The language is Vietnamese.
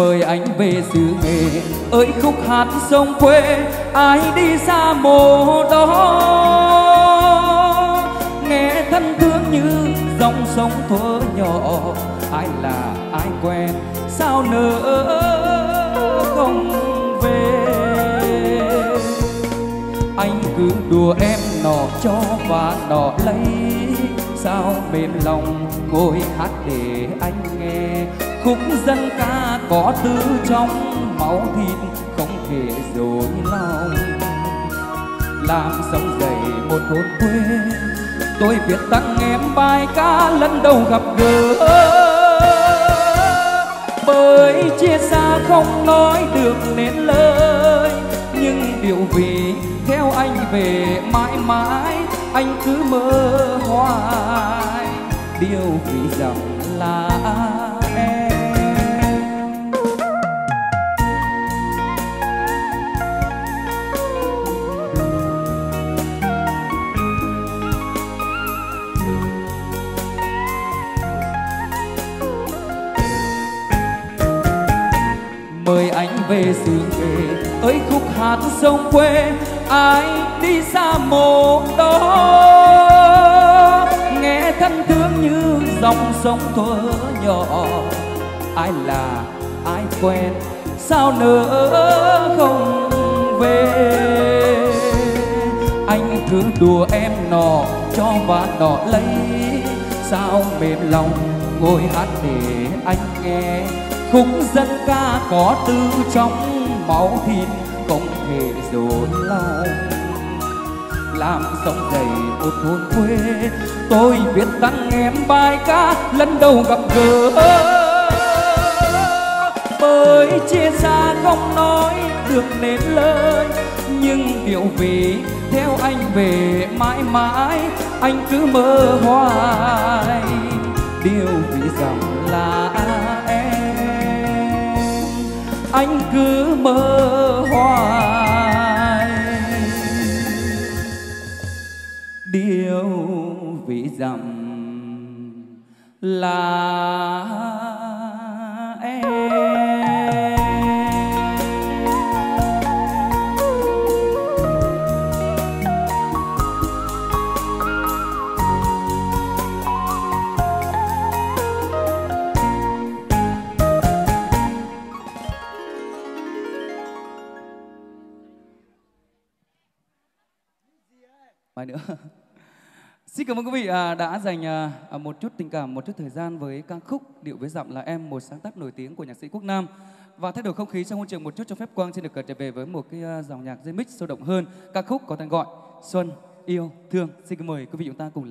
mời anh về xứ nghề ơi, khúc hát sông quê, ai đi xa mồ đó? Nghe thân thương như dòng sông thuở nhỏ, ai là ai quen, sao nỡ không về? Anh cứ đùa em nọ cho và nọ lấy, sao mềm lòng ngồi hát để anh nghe? Khúc dân ca có tư trong máu thịt, không thể dối lòng. Làm sống dậy một thôn quê, tôi viết tặng em bài ca lần đầu gặp gỡ. Bởi chia xa không nói được nên lời, nhưng điều vì theo anh về mãi mãi, anh cứ mơ hoài. Điều vì rằng là ai? Về sương về? Ơi khúc hát sông quê, ai đi xa mồ đó? Nghe thân thương như dòng sông thuở nhỏ. Ai là, ai quen, sao nỡ không về? Anh cứ đùa em nọ cho và nọ lấy. Sao mềm lòng ngồi hát để anh nghe? Khúc dân ca có tư trong máu thịt, không thể dồn lòng làm sống dậy một hồn quê, tôi viết tặng em bài ca, lần đầu gặp gỡ. Bởi chia xa không nói được nên lời, nhưng điều vì theo anh về mãi mãi, anh cứ mơ hoài. Điều vì rằng là ai anh cứ mơ hoài. Điều vì rằng là bài nữa. Xin cảm ơn quý vị à, đã dành à, à, một chút tình cảm, một chút thời gian với ca khúc điệu với giọng là em, một sáng tác nổi tiếng của nhạc sĩ quốc nam. Và thay đổi không khí trong môi trường một chút cho phép quang xin được trở về với một cái dòng nhạc remix sôi động hơn, ca khúc có tên gọi xuân yêu thương. Xin mời quý vị chúng ta cùng lắng